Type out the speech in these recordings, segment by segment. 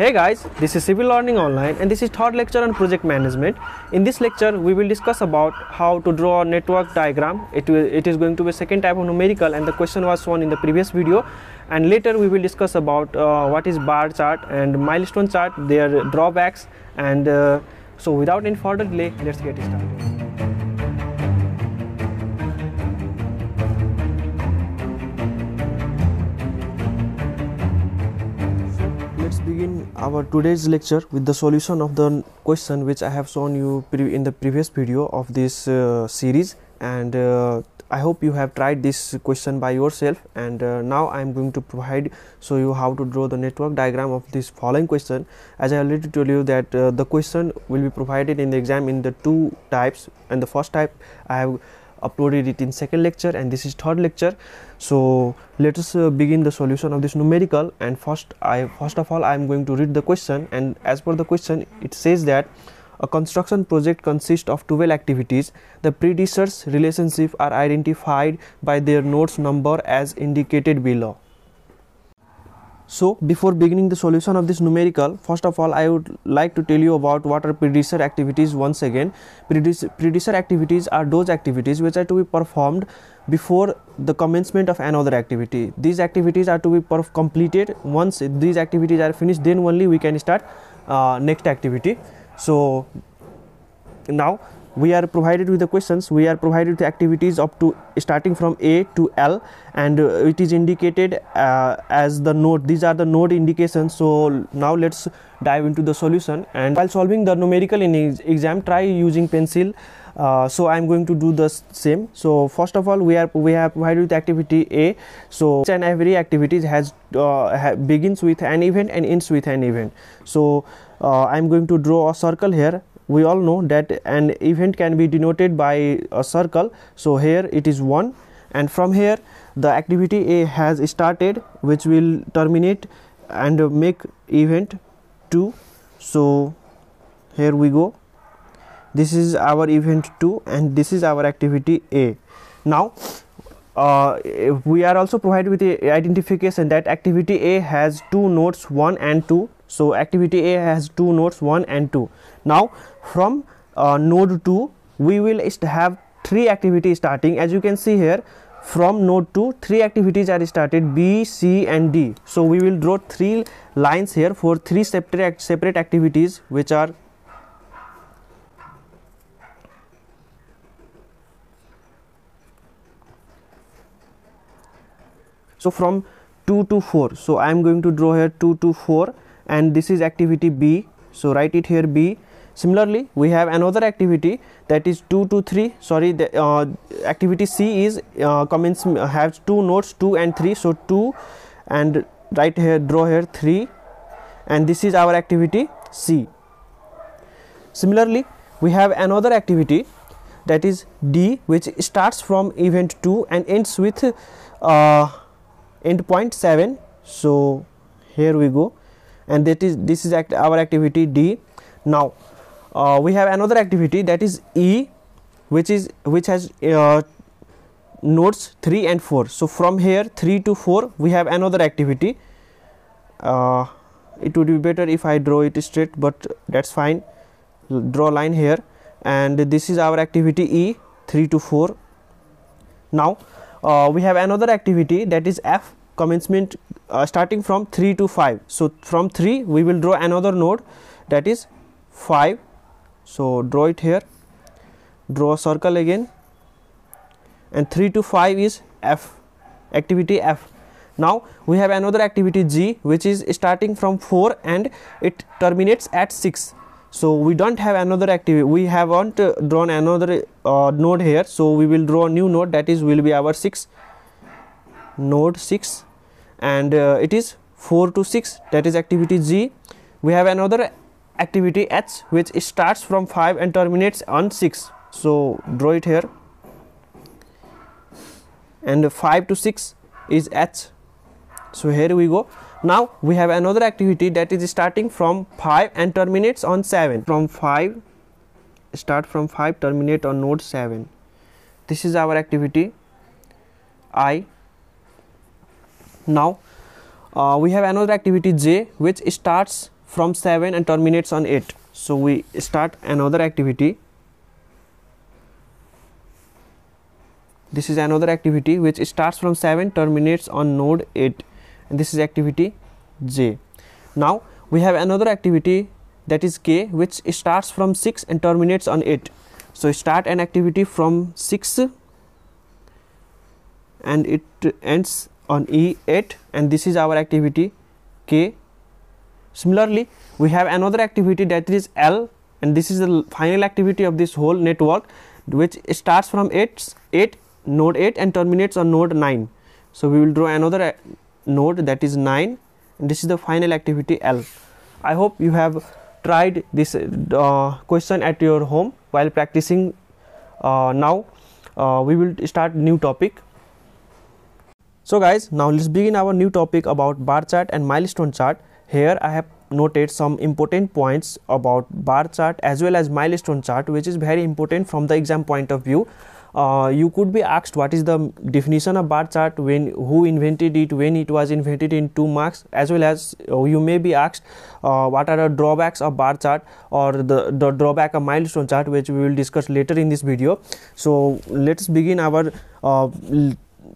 Hey guys, this is Civil Learning Online and this is third lecture on project management. In this lecture, we will discuss about how to draw a network diagram. It, will, it is going to be second type of numerical and the question was shown in the previous video. And later we will discuss about uh, what is bar chart and milestone chart, their drawbacks and uh, so without any further delay, let's get started. Begin our today's lecture with the solution of the question which I have shown you in the previous video of this uh, series. And uh, I hope you have tried this question by yourself. And uh, now I am going to provide show you how to draw the network diagram of this following question. As I already told you that uh, the question will be provided in the exam in the two types. And the first type I have uploaded it in second lecture and this is third lecture. So let us uh, begin the solution of this numerical and first i first of all i am going to read the question and as per the question it says that a construction project consists of 12 activities. The predecessors relationship are identified by their nodes number as indicated below so before beginning the solution of this numerical, first of all I would like to tell you about what are predecessor activities once again. Predecessor activities are those activities which are to be performed before the commencement of another activity. These activities are to be completed. Once these activities are finished then only we can start uh, next activity. So now we are provided with the questions. We are provided with activities up to starting from a to l and uh, it is indicated uh, as the node these are the node indications. So now let's dive into the solution. And while solving the numerical in exam try using pencil. Uh, so i'm going to do the same. So first of all we are we have provided with activity a. So each and every activity has uh, ha begins with an event and ends with an event. So uh, i'm going to draw a circle here we all know that an event can be denoted by a circle. So here it is 1 and from here the activity a has started which will terminate and make event 2 so here we go. This is our event 2 and this is our activity a. Now uh, we are also provided with the identification that activity a has two nodes 1 and 2 so activity a has two nodes 1 and 2 now from uh, node 2 we will have three activities starting. As you can see here from node 2 three activities are started b c and d. So we will draw three lines here for three separate separate activities which are so from 2 to 4 so i am going to draw here 2 to 4 and this is activity B. So write it here B. Similarly we have another activity that is 2 to 3 sorry the uh, activity C is uh, commence has two nodes 2 and 3 so 2 and write here draw here 3 and this is our activity C. Similarly we have another activity that is D which starts from event 2 and ends with uh, endpoint 7 so here we go and that is this is act our activity D. Now uh, we have another activity that is E which is which has uh, nodes 3 and 4 so from here 3 to 4 we have another activity. Uh, it would be better if I draw it straight but that's fine. Draw line here. And this is our activity E 3 to 4 now uh, we have another activity that is F commencement uh, starting from 3 to 5 so from 3 we will draw another node that is 5 so draw it here draw a circle again and 3 to 5 is f activity f. Now we have another activity g which is starting from 4 and it terminates at 6 so we don't have another activity we haven't uh, drawn another uh, node here. So we will draw a new node that is will be our 6 node 6 and uh, it is 4 to 6 that is activity G. We have another activity H which starts from 5 and terminates on 6. So draw it here and 5 to 6 is H. So here we go. Now we have another activity that is starting from 5 and terminates on 7. From 5 start from 5 terminate on node 7. This is our activity I now uh, we have another activity j which starts from 7 and terminates on 8 so we start another activity. This is another activity which starts from 7 terminates on node 8 and this is activity j. Now we have another activity that is k which starts from 6 and terminates on 8 so start an activity from 6 and it ends on e8 and this is our activity k. Similarly we have another activity that is l and this is the final activity of this whole network which starts from 8 8 node 8 and terminates on node 9 so we will draw another uh, node that is 9 and this is the final activity l. I hope you have tried this uh, question at your home while practicing uh, now. Uh, we will start new topic so guys now let's begin our new topic about bar chart and milestone chart. Here i have noted some important points about bar chart as well as milestone chart which is very important from the exam point of view. Uh, you could be asked what is the definition of bar chart when who invented it when it was invented in two marks as well as uh, you may be asked uh, what are the drawbacks of bar chart or the, the drawback of milestone chart which we will discuss later in this video. So let's begin our uh,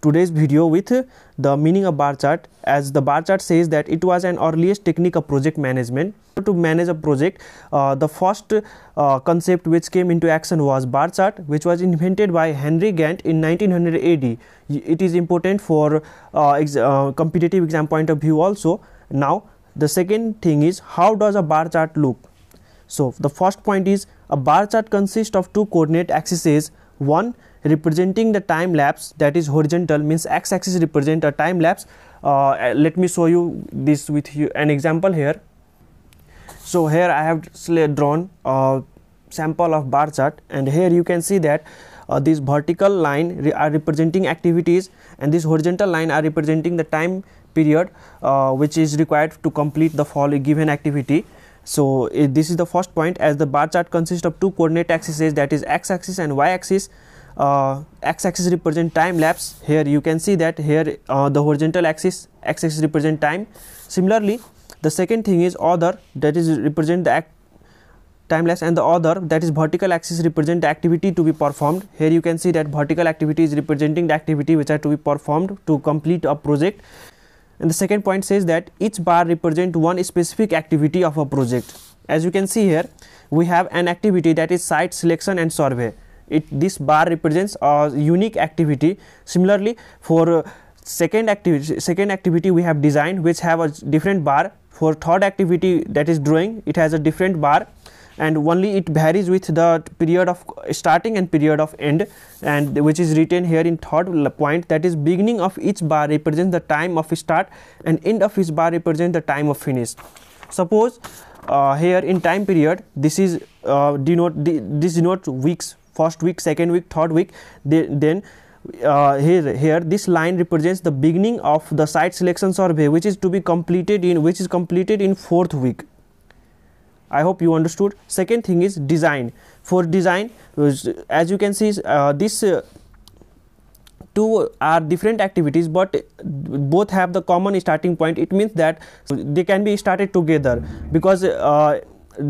today's video with the meaning of bar chart. As the bar chart says that it was an earliest technique of project management. To manage a project uh, the first uh, concept which came into action was bar chart which was invented by henry gantt in 1900 ad it is important for uh, ex uh, competitive exam point of view also. Now the second thing is how does a bar chart look? So the first point is a bar chart consists of two coordinate axes one representing the time lapse that is horizontal means x axis represent a time lapse. Uh, let me show you this with you an example here. So here i have drawn a sample of bar chart and here you can see that uh, this vertical line re are representing activities and this horizontal line are representing the time period uh, which is required to complete the following given activity. So uh, this is the first point. As the bar chart consists of two coordinate axes that is x axis and y axis uh, x axis represent time lapse. Here you can see that here uh, the horizontal axis x axis represent time. Similarly the second thing is other that is represent the time lapse and the other that is vertical axis represent the activity to be performed. Here you can see that vertical activity is representing the activity which are to be performed to complete a project. And the second point says that each bar represent one specific activity of a project. As you can see here we have an activity that is site selection and survey it this bar represents a unique activity. Similarly for uh, second activity second activity we have designed which have a different bar. For third activity that is drawing it has a different bar. And only it varies with the period of starting and period of end and which is written here in third point. That is beginning of each bar represents the time of start and end of each bar represents the time of finish. Suppose uh, here in time period this is uh, denote this denote weeks first week second week third week they, then uh, here here this line represents the beginning of the site selection survey which is to be completed in which is completed in fourth week. I hope you understood. Second thing is design. For design as you can see uh, this uh, two are different activities but both have the common starting point. It means that they can be started together because uh,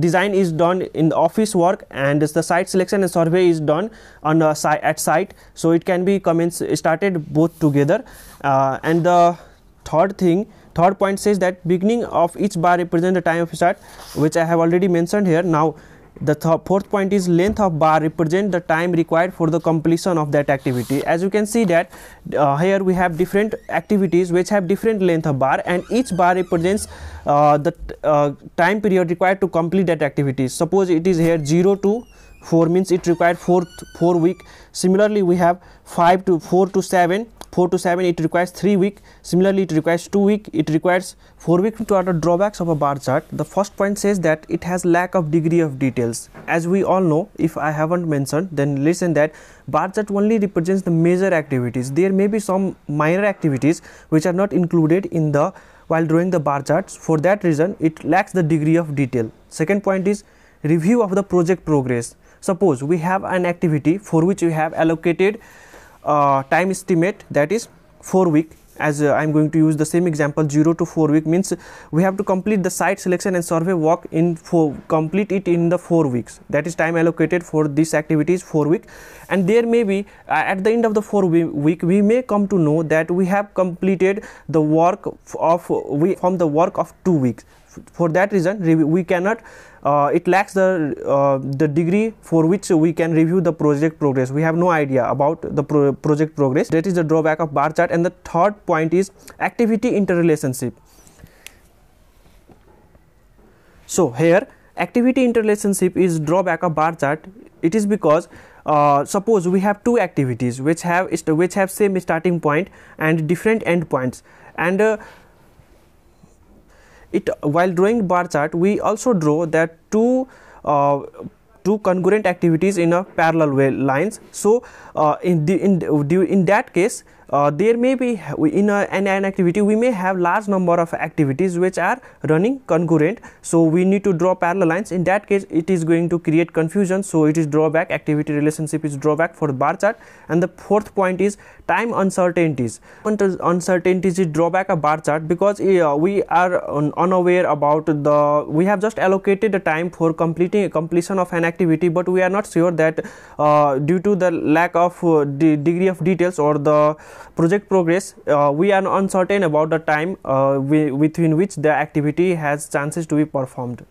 design is done in the office work and the site selection and survey is done on a site at site. So it can be commence started both together. Uh, and the third thing third point says that beginning of each bar represents the time of start which i have already mentioned here. Now the th fourth point is length of bar represent the time required for the completion of that activity. As you can see that uh, here we have different activities which have different length of bar and each bar represents uh, the uh, time period required to complete that activity. Suppose it is here 0 to 4 means it required 4 4 week. Similarly we have 5 to 4 to 7 4 to 7 it requires 3 week. Similarly it requires 2 week. It requires 4 week to other drawbacks of a bar chart. The first point says that it has lack of degree of details. As we all know if i haven't mentioned then listen that bar chart only represents the major activities. There may be some minor activities which are not included in the while drawing the bar charts. For that reason it lacks the degree of detail. Second point is review of the project progress suppose we have an activity for which we have allocated uh, time estimate that is 4 week as uh, i'm going to use the same example 0 to 4 week means we have to complete the site selection and survey work in for complete it in the 4 weeks. That is time allocated for this activities 4 week. And there may be uh, at the end of the 4 week we may come to know that we have completed the work of we from the work of 2 weeks for that reason we cannot uh, it lacks the uh, the degree for which we can review the project progress. We have no idea about the pro project progress. That is the drawback of bar chart. And the third point is activity interrelationship. So here activity interrelationship is drawback of bar chart. It is because uh, suppose we have two activities which have which have same starting point and different end points. And uh, it while drawing bar chart we also draw that two uh, two congruent activities in a parallel way lines. So uh, in the in in that case uh, there may be in, a, an, activity we may have large number of activities which are running concurrent. So we need to draw parallel lines. In that case it is going to create confusion. So it is drawback. Activity relationship is drawback for bar chart. And the fourth point is time uncertainties. Uncertainties is drawback of bar chart because uh, we are un unaware about the we have just allocated the time for completing completion of an activity but we are not sure that uh, due to the lack of uh, the degree of details or the project progress uh, we are uncertain about the time uh, we, within which the activity has chances to be performed.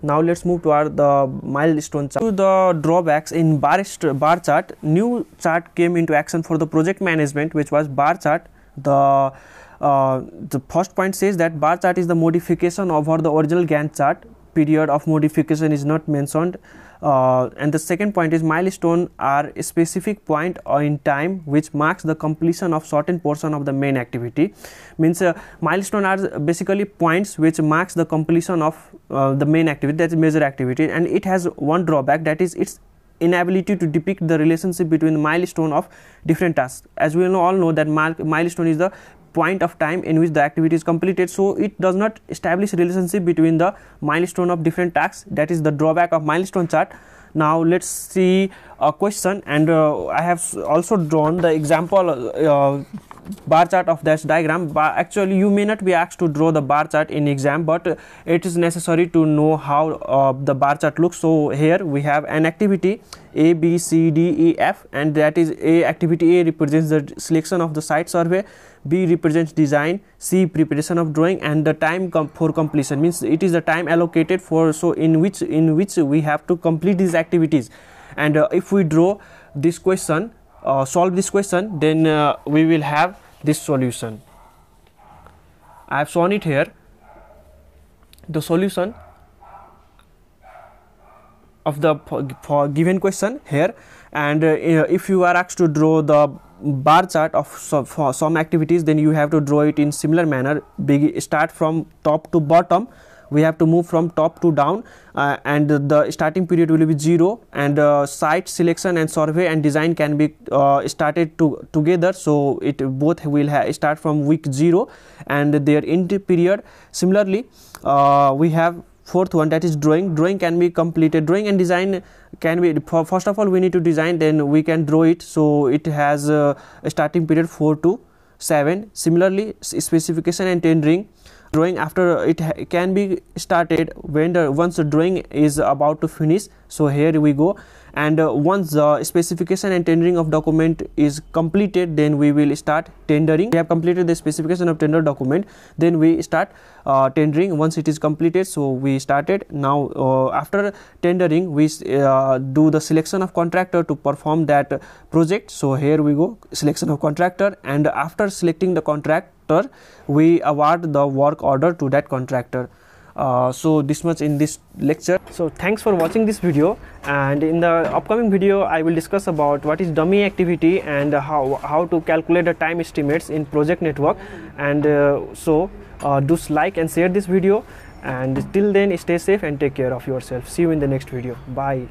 Now let's move to our the milestone chart. To the drawbacks in bar, bar chart new chart came into action for the project management which was bar chart. The uh, the first point says that bar chart is the modification over the original Gantt chart. Period of modification is not mentioned uh, and the second point is milestone are a specific point in time which marks the completion of certain portion of the main activity. Means uh, milestone are basically points which marks the completion of uh, the main activity that's major activity. And it has one drawback that is its inability to depict the relationship between the milestone of different tasks. As we all know that milestone is the point of time in which the activity is completed. So it does not establish relationship between the milestone of different tasks. That is the drawback of milestone chart. Now let's see a question. And uh, i have also drawn the example uh, bar chart of this diagram. But actually you may not be asked to draw the bar chart in exam but it is necessary to know how uh, the bar chart looks. So here we have an activity a b c d e f. And that is a activity a represents the selection of the site survey b represents design c preparation of drawing and the time com for completion. Means it is the time allocated for so in which in which we have to complete these activities. And uh, if we draw this question uh, solve this question then uh, we will have this solution. I have shown it here. The solution of the for given question here. And uh, if you are asked to draw the bar chart of for some activities then you have to draw it in similar manner. Big, start from top to bottom. We have to move from top to down uh, and the starting period will be 0 and uh, site selection and survey and design can be uh, started to, together. So it both will start from week 0 and their end period. Similarly uh, we have fourth one that is drawing. Drawing can be completed. Drawing and design can be first of all we need to design then we can draw it. So it has a starting period 4 to 7 similarly specification and tendering drawing after it can be started when the once the drawing is about to finish. So here we go. And uh, once the specification and tendering of document is completed then we will start tendering. We have completed the specification of tender document. Then we start uh, tendering. Once it is completed so we started. Now uh, after tendering we uh, do the selection of contractor to perform that project. So here we go. Selection of contractor. And after selecting the contractor we award the work order to that contractor. Uh, so this much in this lecture. So thanks for watching this video. And in the upcoming video i will discuss about what is dummy activity and how how to calculate the time estimates in project network. And uh, so uh, do like and share this video. And till then stay safe and take care of yourself. See you in the next video. Bye